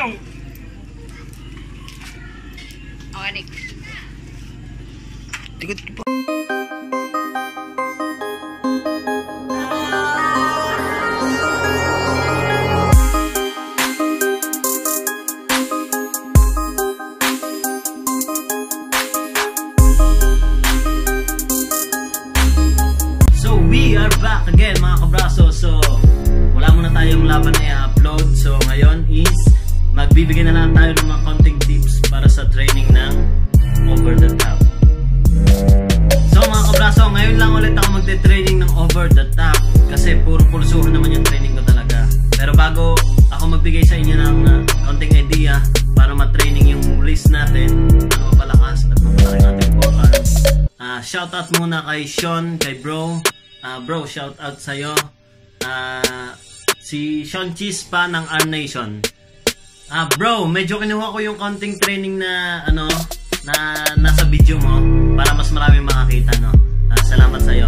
Organic. Tikot pa. So we are back again mga kabraso. So wala muna tayong laban na i-upload. So ngayon is magbibigay na lang tayo ng mga konting tips para sa training ng over the top. So mga kabraso, ngayon lang ulit ako magte-training ng over the top kasi puro pulsuhan naman yung training ko talaga. Pero bago ako magbigay sa inyo ng uh, konting idea para ma-training yung list natin, ang mapalakas at mapalaki natin core arms. Uh, shout out muna kay Sean, kay bro. Ah, bro, shout out sa'yo. Ah, si Sean Chispa ng R Nation. Ah, bro, medyo kinuha ko yung konting training na ano na nasa video mo para mas maraming makakita, no. Ah, salamat sa iyo.